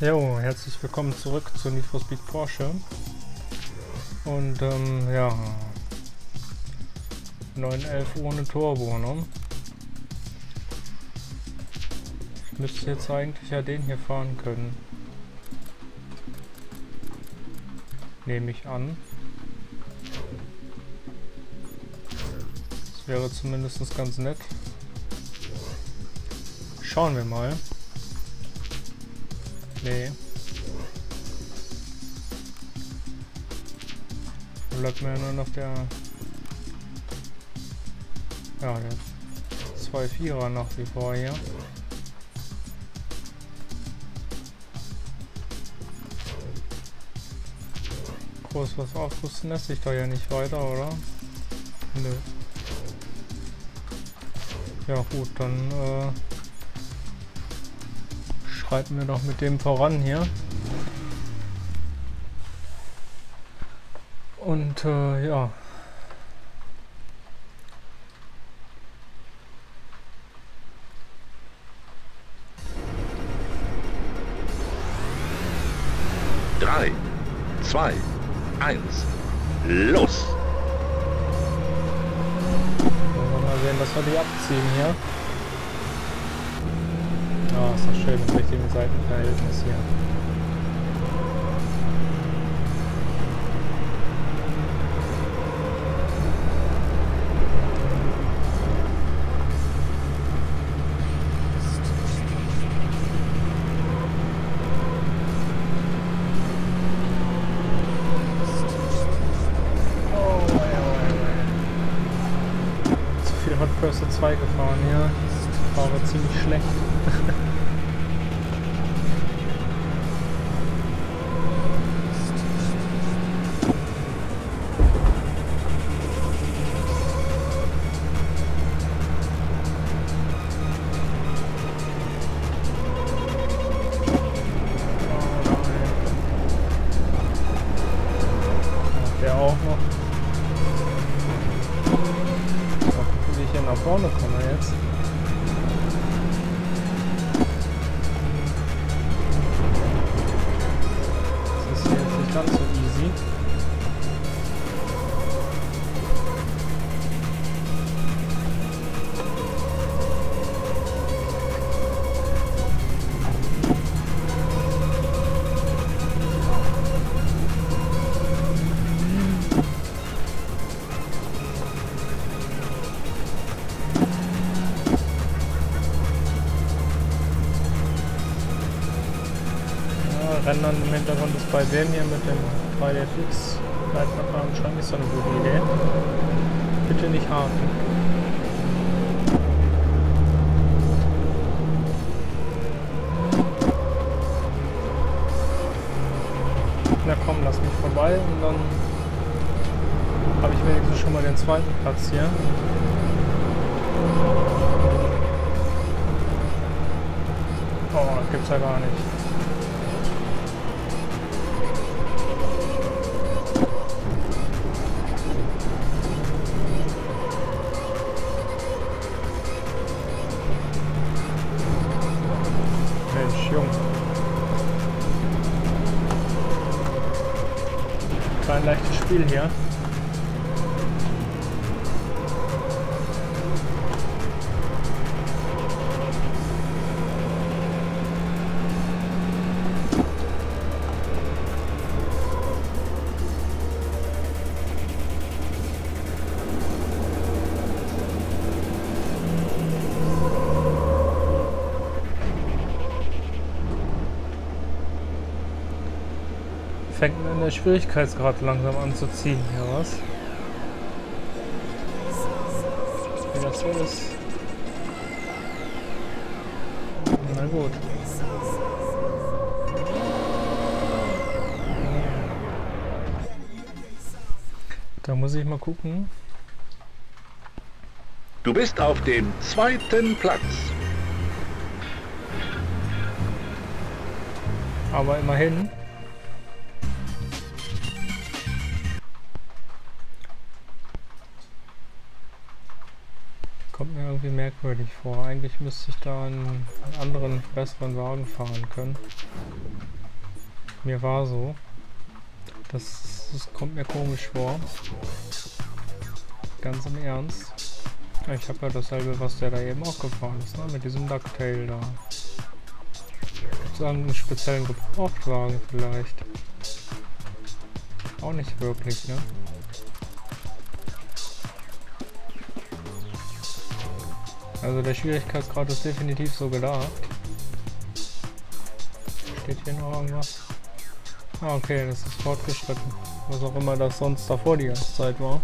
Jo, herzlich willkommen zurück zu Need for Speed Porsche. Und ähm, ja, 911 ohne Turbo, ne? Ich müsste jetzt eigentlich ja den hier fahren können. Nehme ich an. Das wäre zumindest ganz nett. Schauen wir mal. Nee. Bleibt mir nur noch der... Ja, der 2-4er nach wie vor hier. Groß was aufrüsten lässt sich da ja nicht weiter, oder? Nö. Ja gut, dann äh schreiten wir doch mit dem voran hier. Und äh, ja. Drei, zwei, eins, los! Wollen wir mal sehen, dass wir die abziehen hier. Oh, ist doch schön im richtigen Seitenverhältnis hier. Hot Pursuit 2 gefahren hier. Aber ziemlich schlecht. ganz so easy. Ja, Rendern im bei dem hier mit dem 3DFX Leitverfahren schon nicht so eine gute Idee. Bitte nicht haken. Na komm, lass mich vorbei und dann habe ich wenigstens schon mal den zweiten Platz hier. Oh, gibt's ja gar nicht. Kein leichtes Spiel hier. Der Schwierigkeitsgrad langsam an zu ziehen hier was. Wie das so ist. Na gut. Da muss ich mal gucken. Du bist auf dem zweiten Platz. Aber immerhin. Irgendwie merkwürdig vor. Eigentlich müsste ich da einen anderen, besseren Wagen fahren können. Mir war so. Das, das kommt mir komisch vor. Ganz im Ernst. Ich habe ja dasselbe, was der da eben auch gefahren ist, ne? Mit diesem Ducktail da. Gibt es einen speziellen Gebrauchtwagen vielleicht? Auch nicht wirklich, ne? Also der Schwierigkeitsgrad ist definitiv so gedacht. Steht hier noch irgendwas? Ah, okay, das ist fortgeschritten. Was auch immer das sonst davor die ganze Zeit war.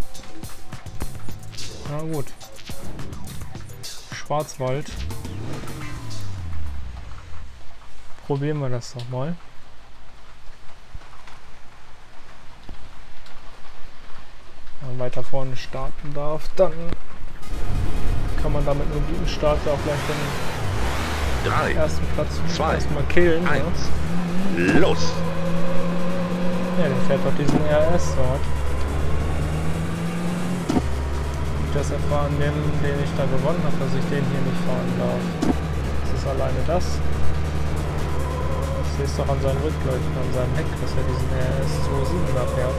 Na gut. Schwarzwald. Probieren wir das doch mal. Wenn man weiter vorne starten darf, dann kann man damit einen guten Start auch gleich den Drei, ersten Platz zwei, erstmal killen. Ja. eins, los! ja, der fährt doch diesen RS dort. Liegt das an dem, den ich da gewonnen habe, dass ich den hier nicht fahren darf? Ist es alleine das? Ich sehe es doch an seinen Rückleuchten, an seinem Heck, dass er diesen RS 27 da fährt.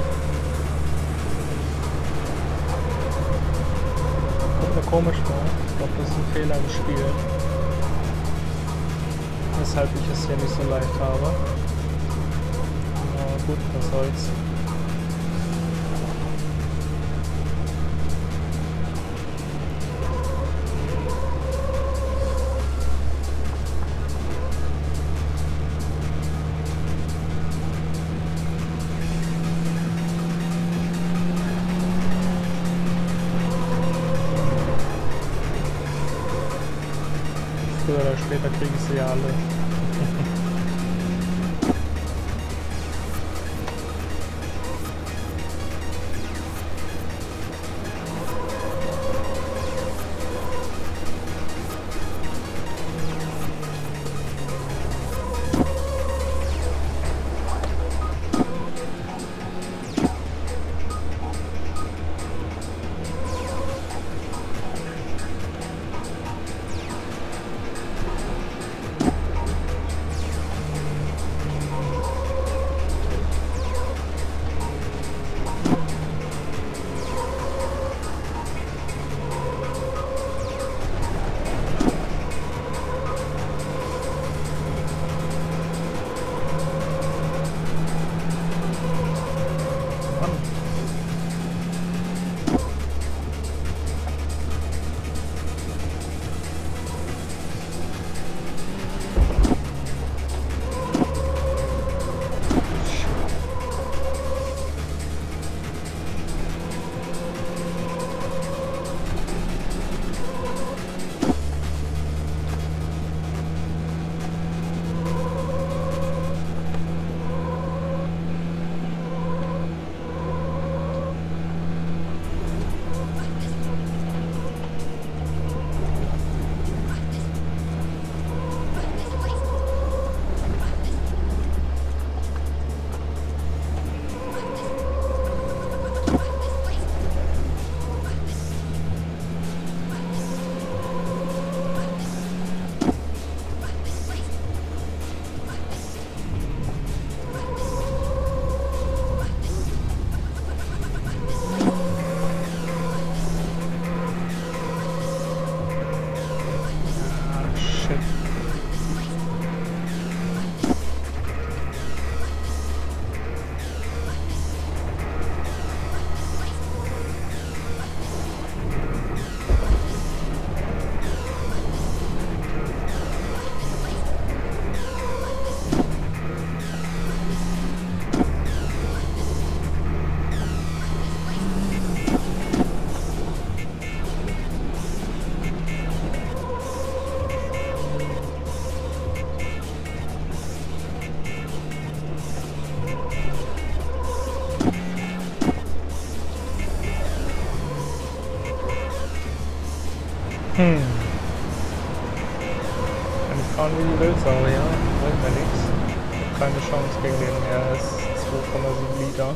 Komisch vor. Ich glaube, das ist ein Fehler im Spiel. Weshalb ich es hier nicht so leicht habe. Aber gut, was soll's. Regale. einen ja, Bringt mir nichts. Keine Chance gegen den RS 2,7 Liter.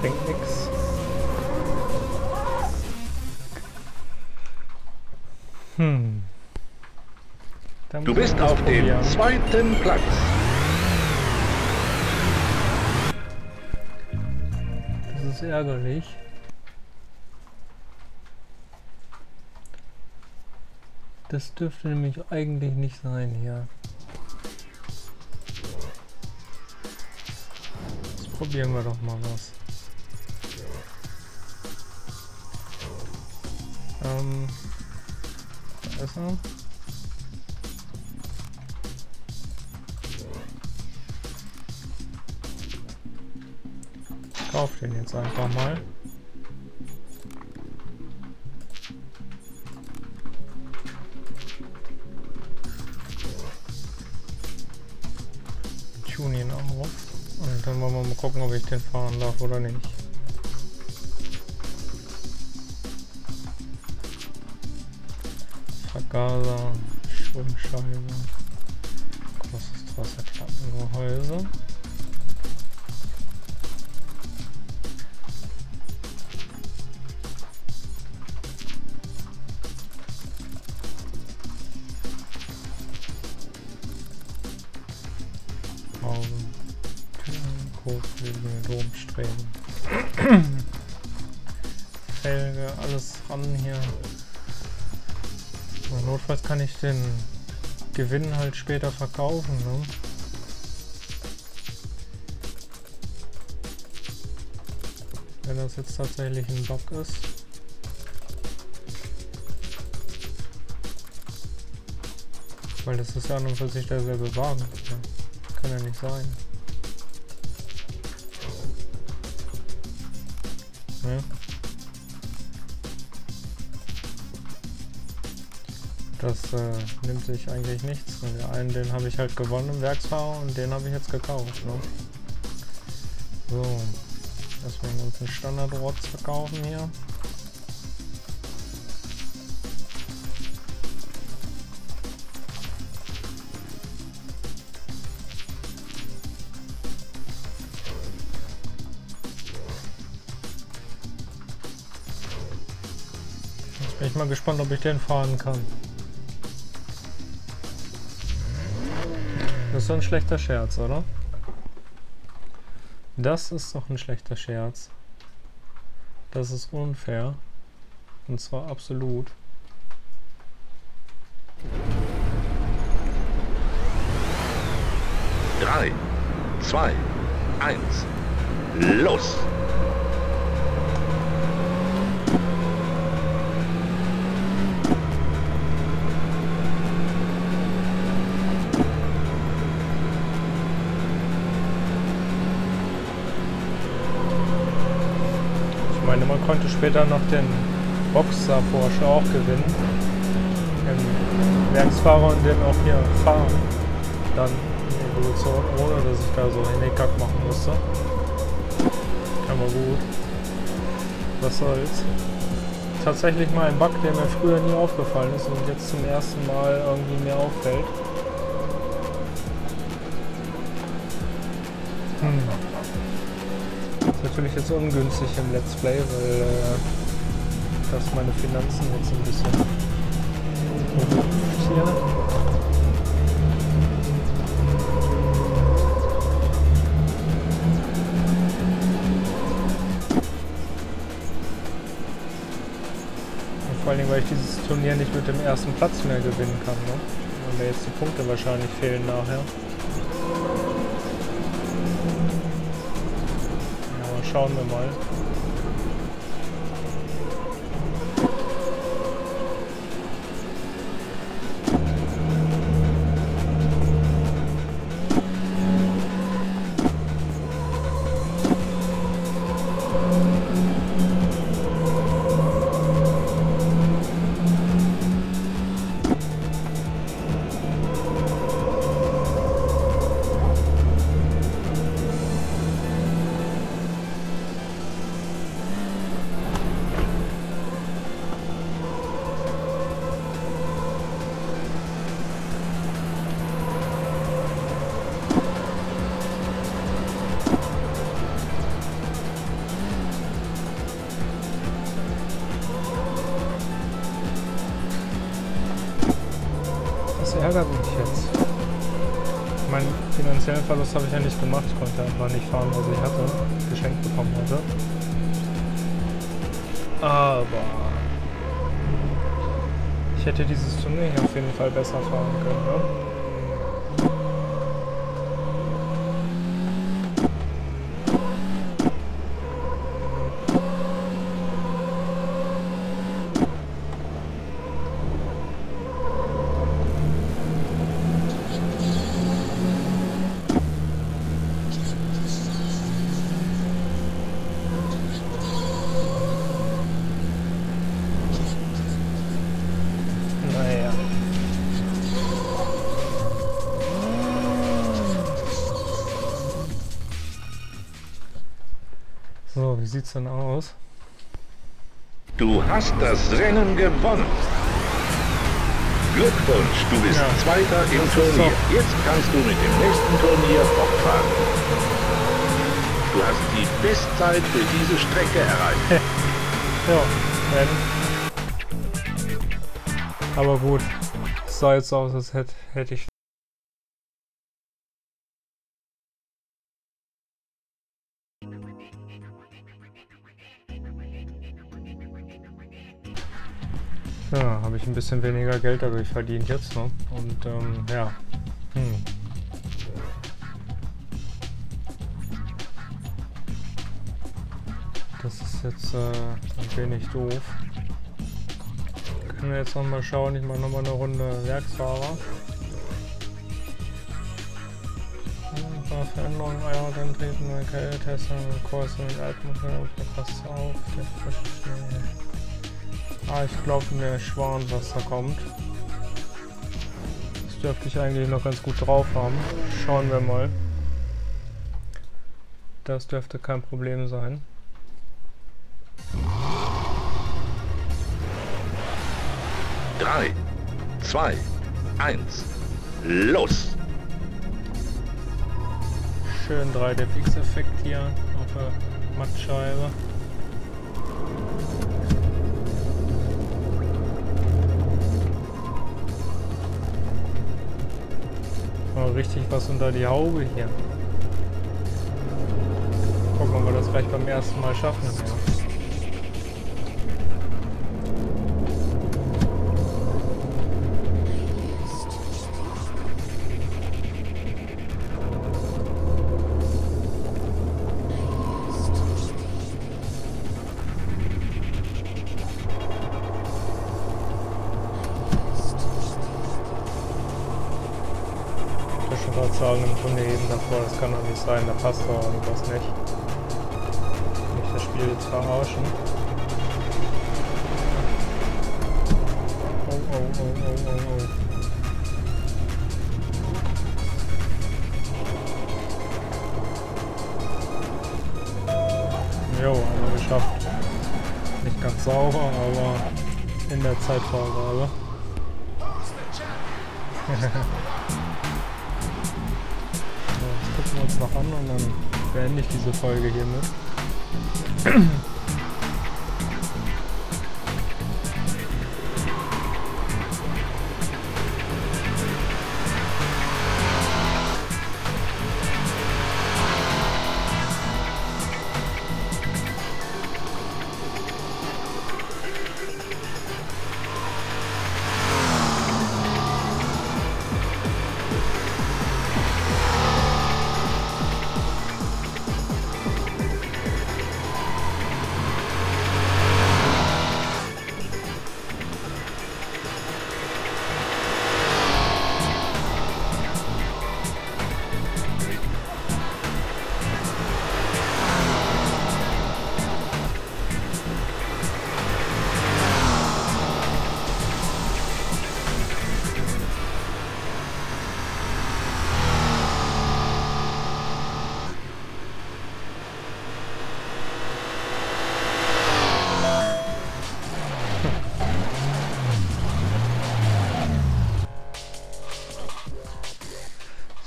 Bringt nichts. Hm. Du bist auf dem zweiten Platz. Ist ärgerlich. Das dürfte nämlich eigentlich nicht sein hier. Jetzt probieren wir doch mal was. Ähm, da kauf den jetzt einfach mal. Tune ihn auf. Und dann wollen wir mal gucken, ob ich den fahren darf oder nicht. Vergaser, Schwimmscheibe, großes Wasserklappengehäuse. Augen, Türen, Kotflügel, Domstreben. Felge, alles ran hier. Und notfalls kann ich den Gewinn halt später verkaufen, ne? Wenn das jetzt tatsächlich ein Bug ist. Weil das ist ja an und für sich derselbe Wagen. Ja. Ja nicht sein. Ne? Das äh, nimmt sich eigentlich nichts. Den einen, den habe ich halt gewonnen im Werksfahrer und den habe ich jetzt gekauft. Ne? So, uns den Standard-Rotz verkaufen hier. Mal gespannt, ob ich den fahren kann. Das ist doch ein schlechter Scherz, oder? Das ist doch ein schlechter Scherz. Das ist unfair. Und zwar absolut. Drei, zwei, eins. Los! Man konnte später noch den Boxer Porsche auch gewinnen. Im Werksfahrer und den auch hier fahren. Dann in Evolution, ohne dass ich da so Hineckhack machen musste. Aber gut. Was soll's. Tatsächlich mal ein Bug, der mir früher nie aufgefallen ist und jetzt zum ersten Mal irgendwie mir auffällt. Natürlich jetzt ungünstig im Let's Play, weil äh, das meine Finanzen jetzt ein bisschen hier. Und vor allen Dingen, weil ich dieses Turnier nicht mit dem ersten Platz mehr gewinnen kann, ne? Weil mir jetzt die Punkte wahrscheinlich fehlen nachher. Schauen wir mal. Finanziellen Verlust habe ich ja nicht gemacht. Ich konnte einfach nicht fahren, was ich hatte, geschenkt bekommen hatte. Aber ich hätte dieses Turnier auf jeden Fall besser fahren können. Ne? Wie sieht's denn aus? Du hast das Rennen gewonnen. Glückwunsch, du bist ja. Zweiter im Turnier. Jetzt kannst du mit dem nächsten Turnier fortfahren. Du hast die Bestzeit für diese Strecke erreicht. ja, wenn. Aber gut, es sah jetzt aus, als hätte, hätte ich Ja, habe ich ein bisschen weniger Geld dadurch verdient jetzt, ne? Und ähm, ja. Hm. Das ist jetzt äh, ein wenig doof. Können wir jetzt nochmal schauen, ich mache nochmal eine Runde Werksfahrer. Veränderungen, Aerodentreten, KL-Tester, Kurs und Altmotor, passt auf, der frische Schnee. Ah, ich glaube mir Schwan, was da kommt. Das dürfte ich eigentlich noch ganz gut drauf haben. Schauen wir mal. Das dürfte kein Problem sein. Drei, zwei, eins, los! Schön 3DFX-Effekt hier auf der Mattscheibe. Mal richtig was unter die Haube hier. Gucken, ob wir das gleich beim ersten Mal schaffen. Ja. Davor, das kann doch nicht sein, da passt doch irgendwas nicht. Nicht das Spiel jetzt verarschen. Oh, oh, oh, oh, oh, oh. Jo, haben wir geschafft. Nicht ganz sauber, aber in der Zeitvorgabe. wir uns noch an und dann beende ich diese Folge hiermit.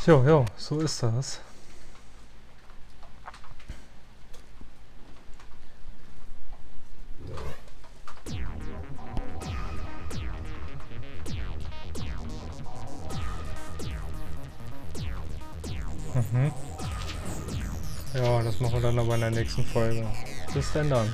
Jo, jo, so ist das. Mhm. Ja, das machen wir dann aber in der nächsten Folge. Bis denn dann.